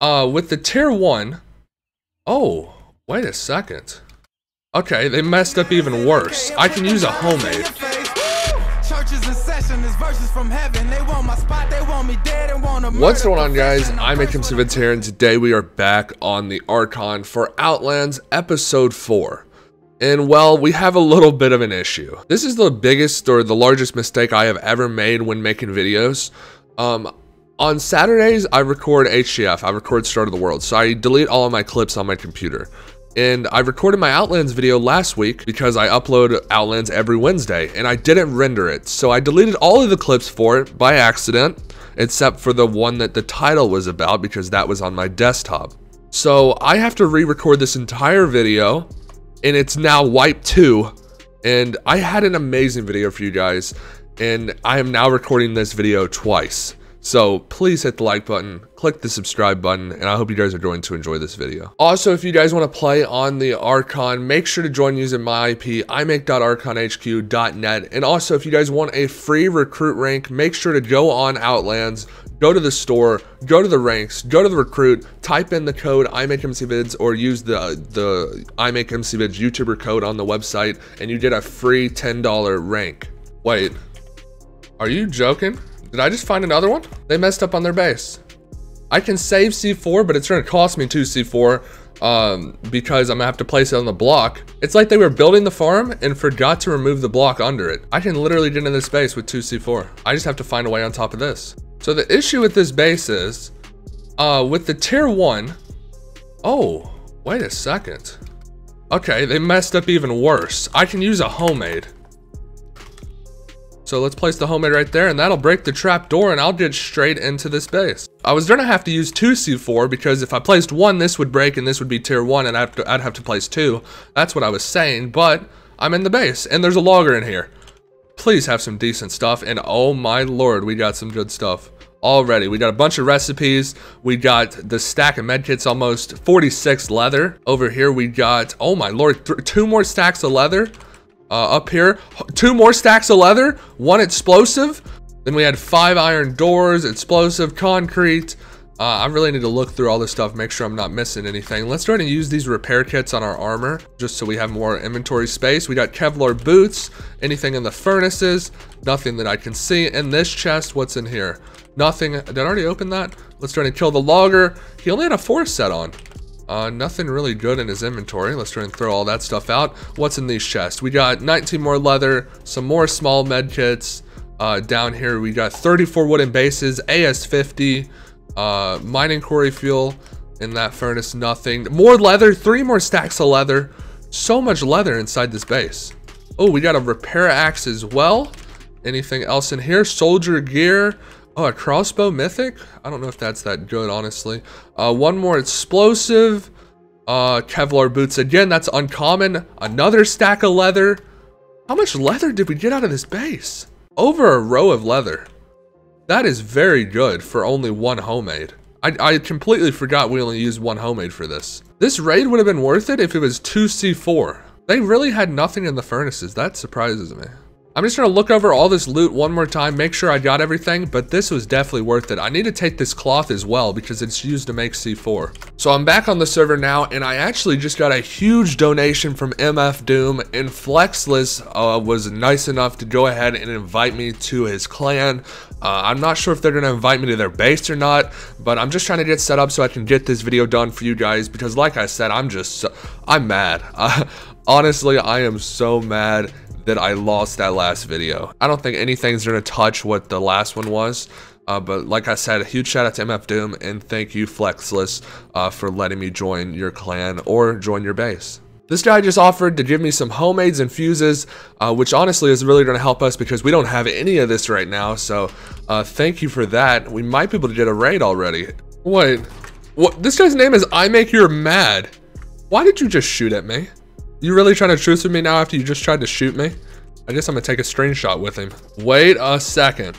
Uh, with the tier one, oh, wait a second. Okay, they messed up even worse. I can use a homemade. What's going on guys? iMakeMC here and today we are back on the Archon for Outlands episode 4. And well, we have a little bit of an issue. This is the biggest or the largest mistake I have ever made when making videos. Um, on Saturdays, I record HCF, I record Start of the World, so I delete all of my clips on my computer. And I recorded my Outlands video last week because I upload Outlands every Wednesday, and I didn't render it. So I deleted all of the clips for it by accident, except for the one that the title was about because that was on my desktop. So I have to re-record this entire video, and it's now wipe 2, and I had an amazing video for you guys, and I am now recording this video twice. So please hit the like button, click the subscribe button, and I hope you guys are going to enjoy this video. Also, if you guys want to play on the Archon, make sure to join using my IP, imake.archonhq.net. And also, if you guys want a free recruit rank, make sure to go on Outlands, go to the store, go to the ranks, go to the recruit, type in the code IMakeMCVids or use the, the IMakeMCVids YouTuber code on the website, and you get a free $10 rank. Wait, are you joking? Did I just find another one? They messed up on their base. I can save C4, but it's to cost me 2 C4 um, because I'm to have to place it on the block. It's like they were building the farm and forgot to remove the block under it. I can literally get in this base with 2 C4. I just have to find a way on top of this. So the issue with this base is, uh, with the tier 1, oh, wait a second. Okay, they messed up even worse. I can use a homemade. So let's place the homemade right there and that'll break the trap door and I'll get straight into this base. I was gonna have to use two C4 because if I placed one, this would break and this would be tier one and I'd have to, I'd have to place two. That's what I was saying, but I'm in the base and there's a logger in here. Please have some decent stuff and oh my lord, we got some good stuff already. We got a bunch of recipes. We got the stack of medkits, almost 46 leather. Over here we got, oh my lord, two more stacks of leather. Uh, up here, two more stacks of leather, one explosive. Then we had five iron doors, explosive, concrete. Uh, I really need to look through all this stuff, make sure I'm not missing anything. Let's try to use these repair kits on our armor, just so we have more inventory space. We got Kevlar boots, anything in the furnaces, nothing that I can see. In this chest, what's in here? Nothing, did I already open that? Let's try to kill the logger. He only had a four set on. Uh, nothing really good in his inventory. Let's try and throw all that stuff out. What's in these chests? We got 19 more leather, some more small med kits. Uh, down here, we got 34 wooden bases, AS-50, uh, mining quarry fuel in that furnace, nothing. More leather, three more stacks of leather. So much leather inside this base. Oh, we got a repair axe as well. Anything else in here? Soldier gear. Oh, a crossbow mythic? I don't know if that's that good, honestly. Uh, one more explosive. Uh, Kevlar boots again. That's uncommon. Another stack of leather. How much leather did we get out of this base? Over a row of leather. That is very good for only one homemade. I, I completely forgot we only used one homemade for this. This raid would have been worth it if it was 2C4. They really had nothing in the furnaces. That surprises me. I'm just gonna look over all this loot one more time, make sure I got everything, but this was definitely worth it. I need to take this cloth as well because it's used to make C4. So I'm back on the server now, and I actually just got a huge donation from MF Doom, and Flexless uh, was nice enough to go ahead and invite me to his clan. Uh, I'm not sure if they're gonna invite me to their base or not, but I'm just trying to get set up so I can get this video done for you guys because like I said, I'm just, I'm mad. Uh, honestly, I am so mad that I lost that last video. I don't think anything's gonna touch what the last one was. Uh, but like I said, a huge shout out to MF Doom and thank you Flexless uh, for letting me join your clan or join your base. This guy just offered to give me some homemades and fuses, uh, which honestly is really going to help us because we don't have any of this right now. So uh, thank you for that. We might be able to get a raid already. Wait, what? This guy's name is I Make You Mad. Why did you just shoot at me? You really trying to truce with me now after you just tried to shoot me? I guess I'm gonna take a screenshot with him. Wait a second.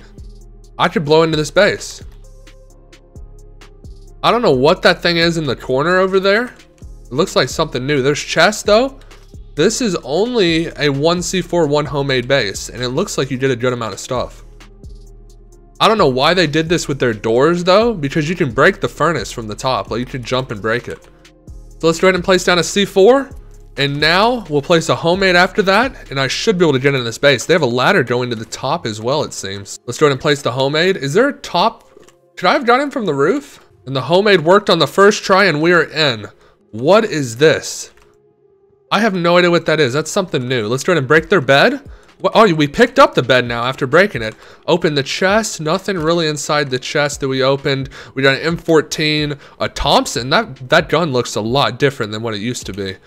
I could blow into this base. I don't know what that thing is in the corner over there. It looks like something new. There's chests though. This is only a 1C4 one homemade base and it looks like you did a good amount of stuff. I don't know why they did this with their doors though, because you can break the furnace from the top. Like you can jump and break it. So let's go ahead and place down a C4. And now we'll place a homemade after that, and I should be able to get in this base. They have a ladder going to the top as well, it seems. Let's go ahead and place the homemade. Is there a top? Could I have got in from the roof? And the homemade worked on the first try, and we are in. What is this? I have no idea what that is. That's something new. Let's go ahead and break their bed. Oh, we picked up the bed now after breaking it. Open the chest. Nothing really inside the chest that we opened. We got an M14, a Thompson. That that gun looks a lot different than what it used to be.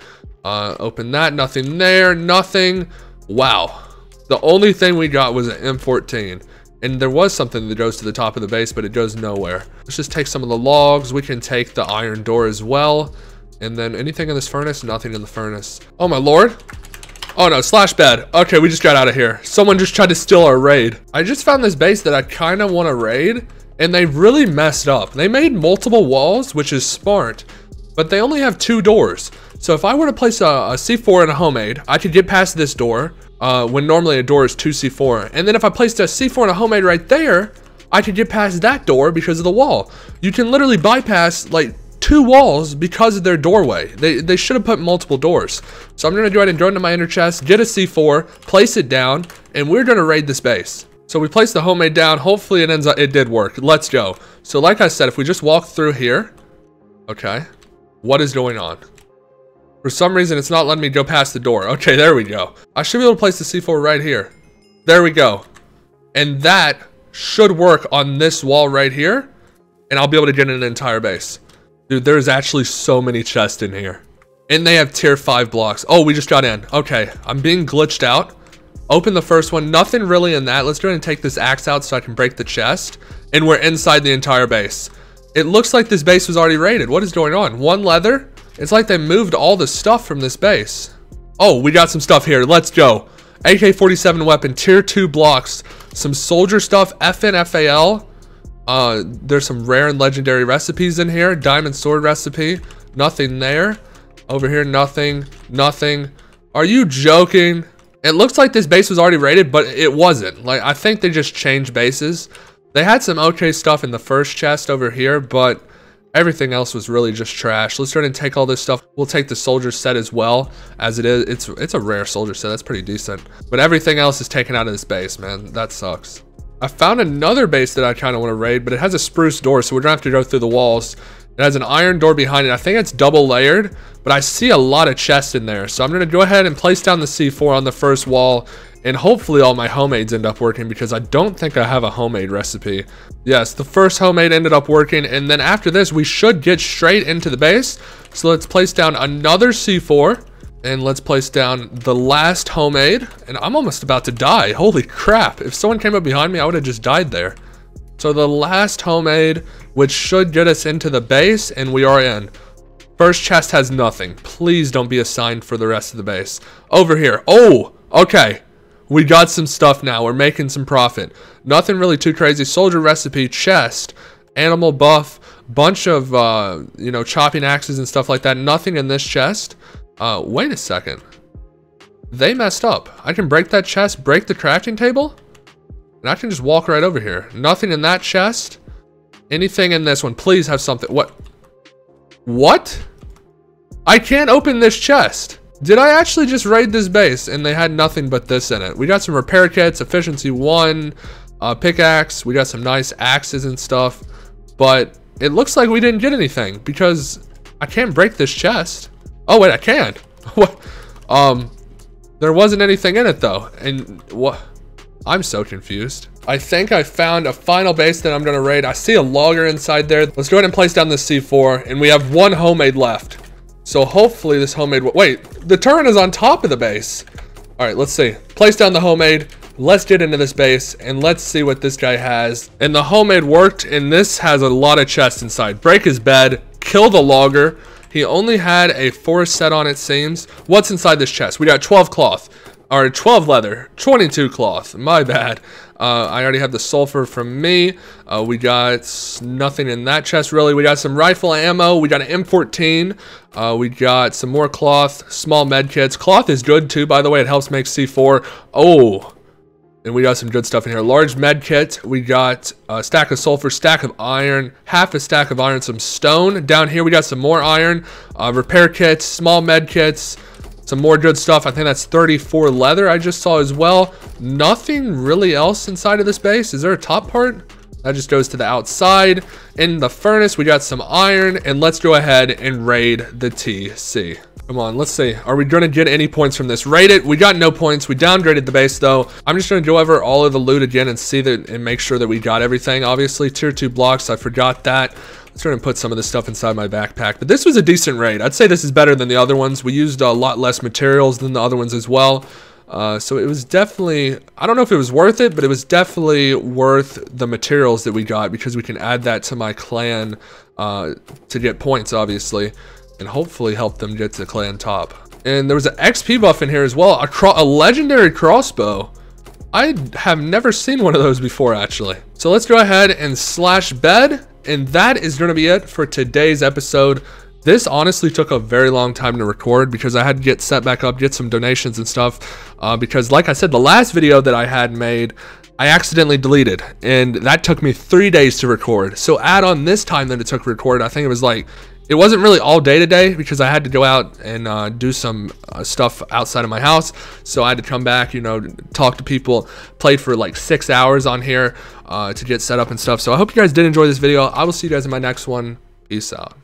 Uh, open that. Nothing there. Nothing. Wow. The only thing we got was an M14. And there was something that goes to the top of the base, but it goes nowhere. Let's just take some of the logs. We can take the iron door as well. And then anything in this furnace? Nothing in the furnace. Oh my lord. Oh no, slash bed. Okay, we just got out of here. Someone just tried to steal our raid. I just found this base that I kind of want to raid, and they really messed up. They made multiple walls, which is smart, but they only have two doors. So if I were to place a a C4 in a homemade, I could get past this door, uh, when normally a door is 2C4. And then if I placed a C4 in a homemade right there, I could get past that door because of the wall. You can literally bypass like two walls because of their doorway. They, they should have put multiple doors. So I'm going to go ahead and go into my inner chest, get a C4, place it down, and we're going to raid this base. So we place the homemade down. Hopefully it ends up, it did work. Let's go. So like I said, if we just walk through here, okay, what is going on? For some reason, it's not letting me go past the door. Okay, there we go. I should be able to place the C4 right here. There we go. And that should work on this wall right here. And I'll be able to get an entire base. Dude, there's actually so many chests in here. And they have tier 5 blocks. Oh, we just got in. Okay, I'm being glitched out. Open the first one. Nothing really in that. Let's go ahead and take this axe out so I can break the chest. And we're inside the entire base. It looks like this base was already raided. What is going on? One leather? It's like they moved all the stuff from this base. Oh, we got some stuff here. Let's go. AK-47 weapon, tier 2 blocks. Some soldier stuff, FNFAL. Uh, there's some rare and legendary recipes in here. Diamond sword recipe. Nothing there. Over here, nothing. Nothing. Are you joking? It looks like this base was already rated, but it wasn't. Like, I think they just changed bases. They had some okay stuff in the first chest over here, but everything else was really just trash. Let's try and take all this stuff. We'll take the soldier set as well, as it is. It's it's a rare soldier set. That's pretty decent. But everything else is taken out of this base, man. That sucks. I found another base that I kind of want to raid, but it has a spruce door, so we're going to have to go through the walls. It has an iron door behind it. I think it's double layered, but I see a lot of chests in there. So I'm going to go ahead and place down the C4 on the first wall, and hopefully all my homemades end up working because I don't think I have a homemade recipe. Yes, the first homemade ended up working, and then after this, we should get straight into the base. So let's place down another C4. And let's place down the last homemade. And I'm almost about to die. Holy crap. If someone came up behind me, I would have just died there. So the last homemade, which should get us into the base, and we are in. First chest has nothing. Please don't be assigned for the rest of the base. Over here. Oh, okay. We got some stuff now. We're making some profit. Nothing really too crazy. Soldier recipe, chest, animal buff, bunch of, uh, you know, chopping axes and stuff like that. Nothing in this chest. Uh, wait a second. They messed up. I can break that chest, break the crafting table, and I can just walk right over here. Nothing in that chest. Anything in this one. Please have something. What? What? I can't open this chest. Did I actually just raid this base and they had nothing but this in it? We got some repair kits, efficiency one, uh, pickaxe. We got some nice axes and stuff. But it looks like we didn't get anything because I can't break this chest. Oh wait, I can. what? Um, there wasn't anything in it though. And what? I'm so confused. I think I found a final base that I'm gonna raid. I see a logger inside there. Let's go ahead and place down this C4 and we have one homemade left. So hopefully this homemade, wait, the turret is on top of the base. All right, let's see. Place down the homemade. Let's get into this base and let's see what this guy has. And the homemade worked and this has a lot of chests inside. Break his bed, kill the logger. He only had a four set on it seems. What's inside this chest? We got 12 cloth. Or 12 leather. 22 cloth. My bad. Uh, I already have the sulfur from me. Uh, we got nothing in that chest really. We got some rifle ammo. We got an M14. Uh, we got some more cloth. Small med kits. Cloth is good too, by the way. It helps make C4. Oh. And we got some good stuff in here. Large med kit. We got a stack of sulfur, stack of iron, half a stack of iron, some stone. Down here we got some more iron, uh, repair kits, small med kits, some more good stuff. I think that's 34 leather I just saw as well. Nothing really else inside of this base. Is there a top part? That just goes to the outside. In the furnace, we got some iron. And let's go ahead and raid the TC. Come on, let's see. Are we going to get any points from this? Raid it. We got no points. We downgraded the base, though. I'm just going to go over all of the loot again and see that and make sure that we got everything. Obviously, tier 2 blocks. I forgot that. Let's and put some of this stuff inside my backpack. But this was a decent raid. I'd say this is better than the other ones. We used a lot less materials than the other ones as well. Uh, so it was definitely, I don't know if it was worth it, but it was definitely worth the materials that we got because we can add that to my clan uh, to get points, obviously and hopefully help them get to clan top. And there was an XP buff in here as well, a, a legendary crossbow. I have never seen one of those before, actually. So let's go ahead and slash bed, and that is going to be it for today's episode. This honestly took a very long time to record because I had to get set back up, get some donations and stuff. Uh, because like I said, the last video that I had made, I accidentally deleted, and that took me three days to record. So add on this time that it took to record, I think it was like it wasn't really all day today because I had to go out and uh, do some uh, stuff outside of my house. So I had to come back, you know, talk to people, played for like six hours on here uh, to get set up and stuff. So I hope you guys did enjoy this video. I will see you guys in my next one. Peace out.